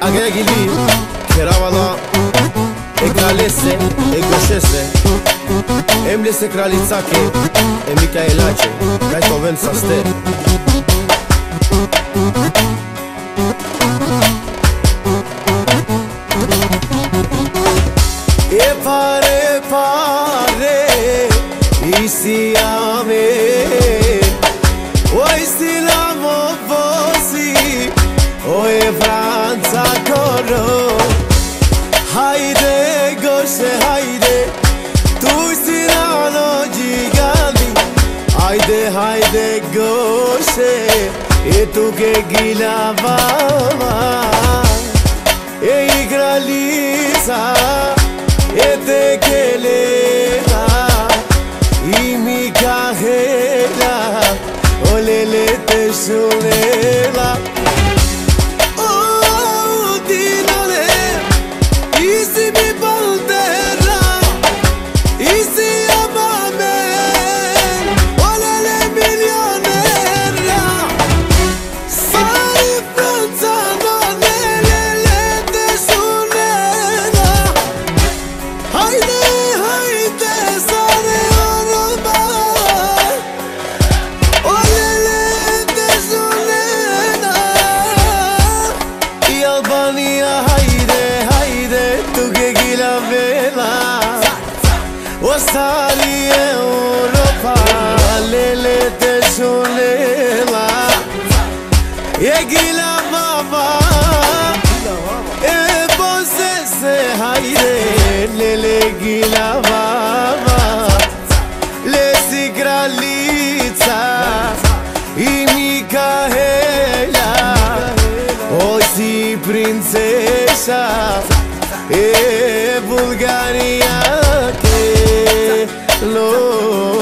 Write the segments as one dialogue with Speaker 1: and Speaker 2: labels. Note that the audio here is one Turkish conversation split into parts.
Speaker 1: Agregili, Keravala, e kralese, e goșese Emlese kralițake, e Micaelace, Cai toven sa ste E pare pare, isi hayde hayde goşe E tu ke gilava Albania, haide, haide, tu che gila vela. O stari Europa, lele te sunela. E gila mama E bose se haide Lele gila mama Le princesa E Bulgaria que Lore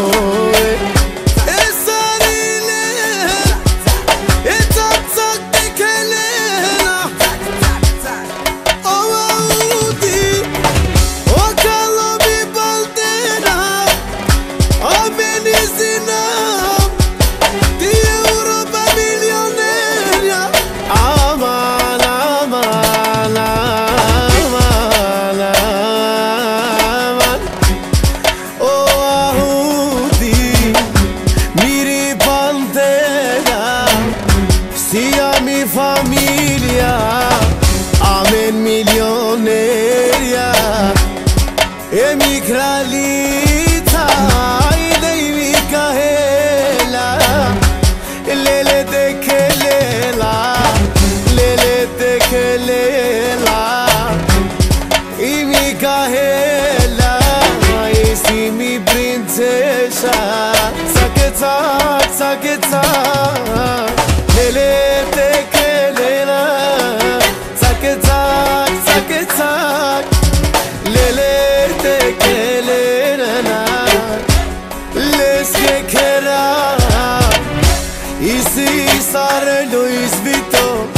Speaker 1: Mikaela E si mi princesa Sake tak, sake tak Lele te kelela Sake tak, sake tak Lele te kelela Les que kera Isi sare Luis Vito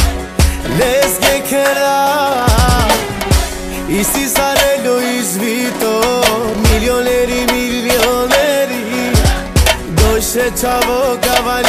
Speaker 1: Les que kera Isi sare Luis Vito Milioneri milioneri Dolce ciao cavalieri